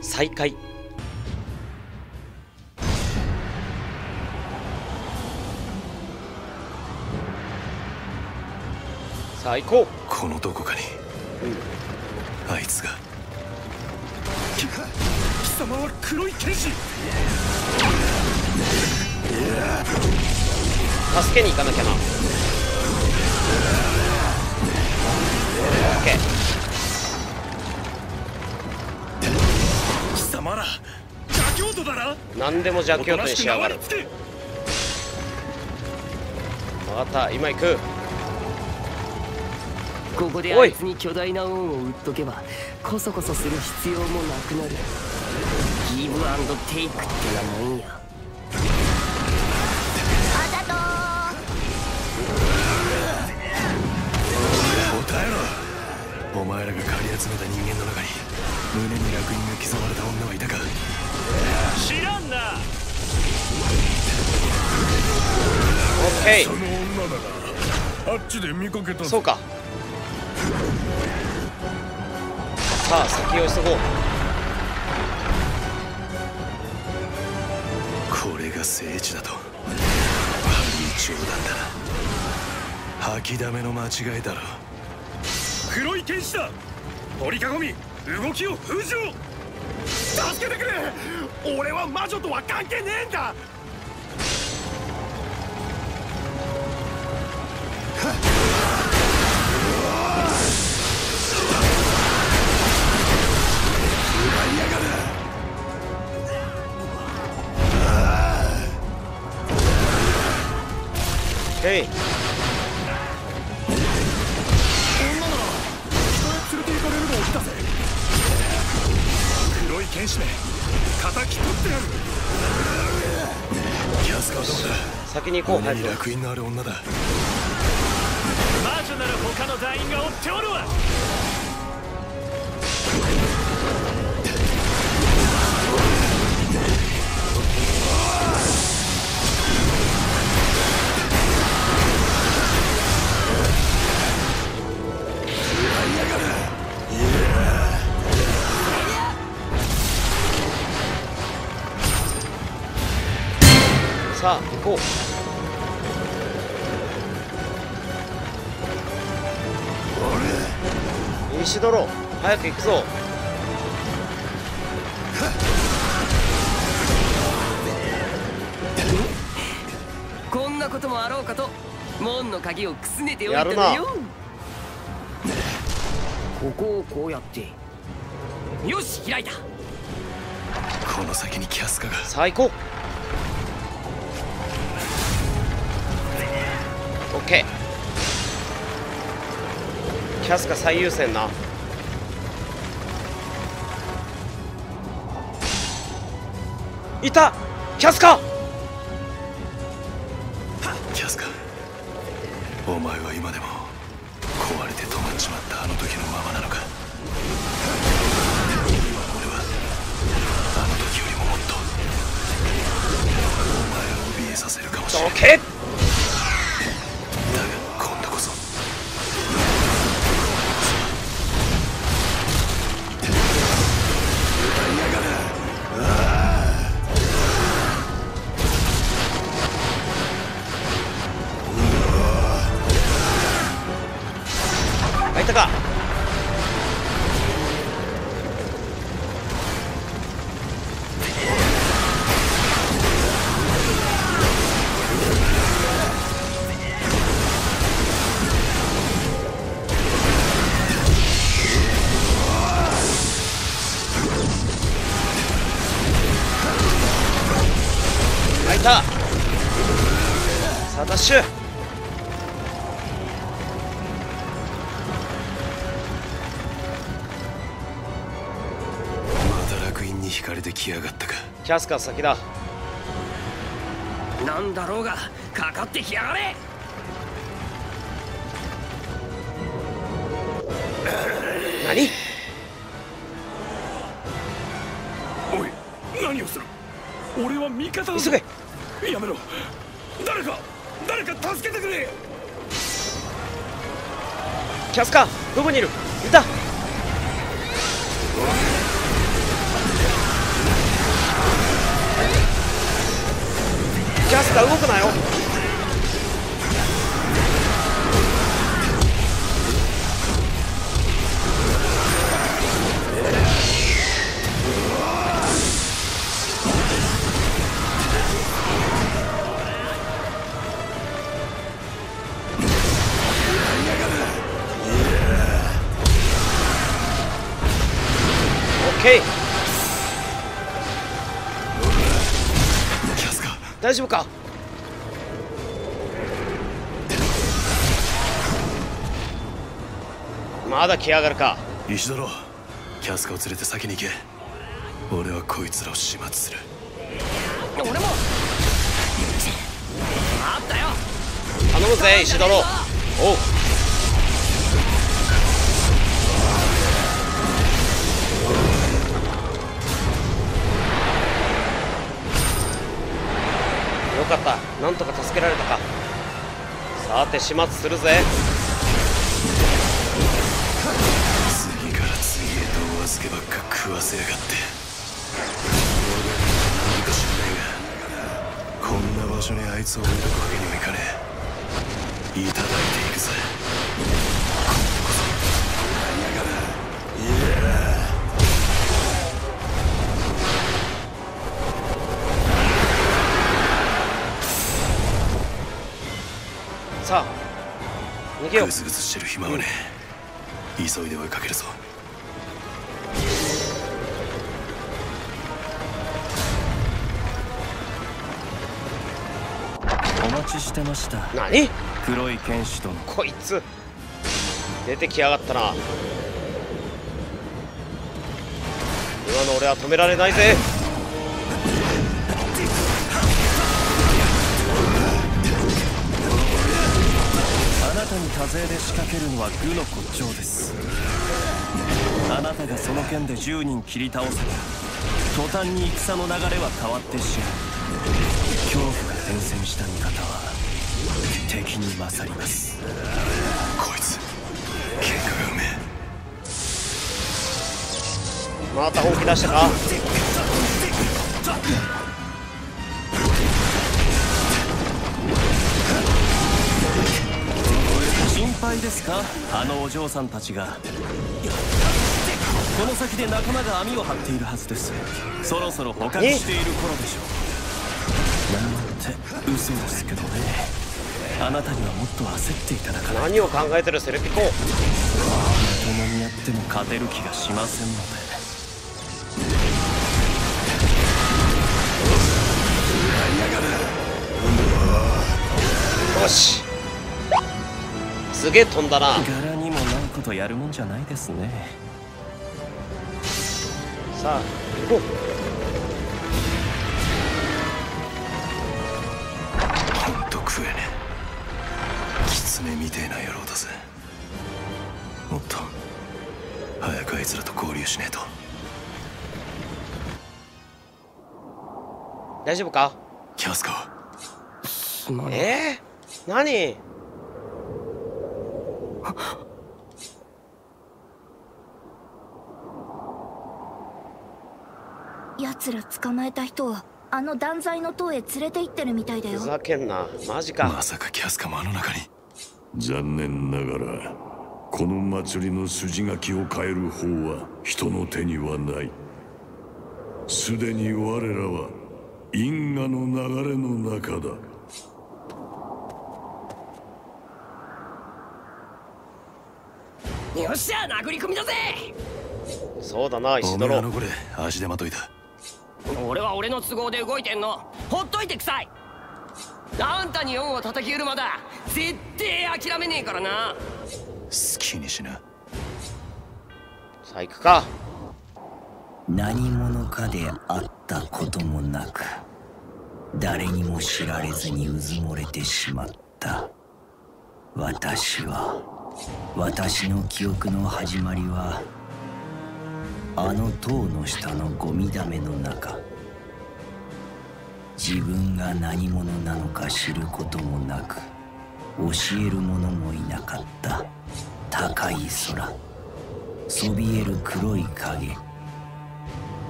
再開。さあ行こう。このどこかに、あいつが。貴様は黒い剣士。助けに行かなきゃなでも邪教徒にしやがる。おとなしく縄につけ分かった今行く。ここでおいあいつに巨大な恩を売っとけばこそこそする必要もなくなる。ギブアンドテイクってなもんや。答えろ。お前らが狩り集めた人間の中に胸に烙印が刻まれた女はいたか？知らんな。オッケその女だがあっちで見かけたーそうか。さあ先を急ごう。これが聖地だと。悪い冗談だ吐きだめの間違いだろ黒い剣士だ。取り囲み動きを封じろ助けてくれ俺は魔女とは関係ねえんだ。へい黒い剣士め敵取ってやる。キャスカはどこだ先に行こう胸に早く。烙印のある女だ。魔女なら他の団員が追っておるわ早く行くぞ。こんなこともあろうかと門の鍵をくすねておいたのよ。ここをこうやって。よし開いた。この先にキャスカが。さあ行こうオッケー。キャスカ最優先ないた。キャスカ。キャスカ。お前は今でも壊れて止まっちまったあの時のままなのか。今の俺はあの時よりももっとお前を怯えさせるかもしれない開いたか。開いた。さあダッシュ。かれてきやがったか。キャスカ先だ。なんだろうがかかってきやがれ。何？おい何をする？俺は味方だぞ。急げ。やめろ。誰か誰か助けてくれ。キャスカどこにいる？いたャスカ動くなよ。オッケー。大丈夫か？まだ来やがるか。石ドロキャスカを連れて先に行け。俺はこいつらを始末する。俺も。あったよ頼むぜ石泥おうかった。なんとか助けられたか。さて始末するぜ。次から次へとお預けばっか食わせやがって。何か知らないがこんな場所にあいつを置いとくわけにはいかねえ。いただいていくぜ。さあ逃げよう。グズグズしてる暇はねえ急いで追いかけるぞ。お待ちしてました。何？黒い剣士殿。こいつ。出てきやがったな。今の俺は止められないぜたに多勢で仕掛けるのは愚の骨頂です。あなたがその剣で10人切り倒せば途端に戦の流れは変わってしまう。恐怖が伝染した味方は敵に勝ります。こいつ喧嘩がうめえ。また本気出したか配ですか？あのお嬢さんたちが。この先で仲間が網を張っているはずです。そろそろ捕獲している頃でしょう。なんて嘘ですけどね。あなたにはもっと焦っていただかない。何を考えてるセルピコ。共にやっても勝てる気がしませんので。よしすげえ飛んだな。柄にもないことやるもんじゃないですね。さあ行こう。ほんと食えね。え狐みてえな野郎だぜ。もっと早くあいつらと合流しねえと。大丈夫か？キャスカえー、何？奴ら捕まえた人をあの断罪の塔へ連れて行ってるみたいだよ。ふざけんな。マジか。まさかキャスカもあの中に。残念ながらこの祭りの筋書きを変える方は人の手にはない。すでに我らは因果の流れの中だよっしゃ殴り込みだぜ！そうだな石泥。のこれ足手まといだ俺は俺の都合で動いてんの。ほっといてくさい！あんたに恩を叩き売るまだ。絶対諦めねえからな。好きにしなさあ行くか。何者かであったこともなく誰にも知られずにうずもれてしまった。私は私の記憶の始まりはあの塔の下のゴミ溜めの中。自分が何者なのか知ることもなく教える者もいなかった。高い空。そびえる黒い影。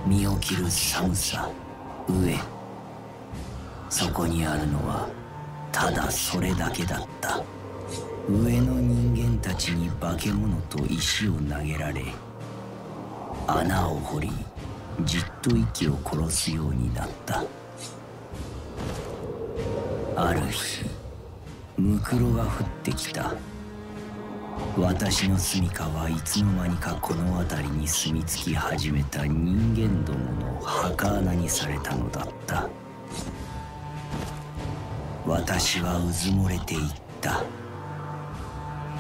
身を切る寒さ。飢えそこにあるのはただそれだけだった。上の人間たちに化け物と石を投げられ穴を掘りじっと息を殺すようになった。ある日ムクロが降ってきた。私の住処はいつの間にかこの辺りに住み着き始めた人間どもの墓穴にされたのだった。私はうずもれていった。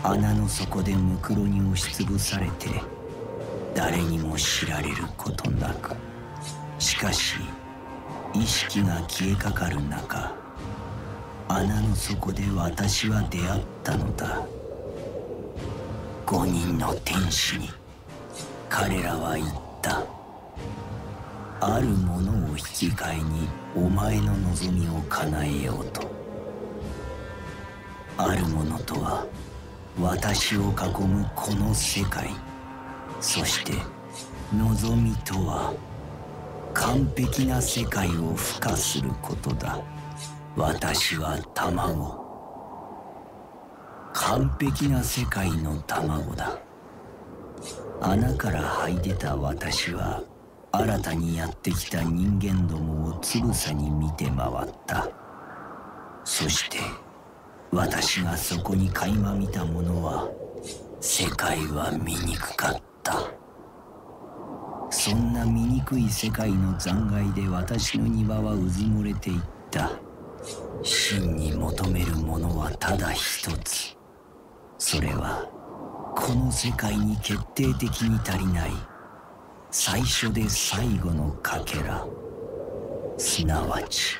穴の底でムクロに押しつぶされて誰にも知られることなくしかし意識が消えかかる中穴の底で私は出会ったのだ。5人の天使に彼らは言った。あるものを引き換えにお前の望みを叶えようと。あるものとは私を囲むこの世界。そして望みとは完璧な世界を孵化することだ。私は卵。完璧な世界の卵だ。穴から這い出た私は新たにやってきた人間どもをつぶさに見て回った。そして私がそこに垣間見たものは世界は醜かった。そんな醜い世界の残骸で私の庭はうずもれていった。真に求めるものはただ一つ。それはこの世界に決定的に足りない。最初で最後のかけら。すなわち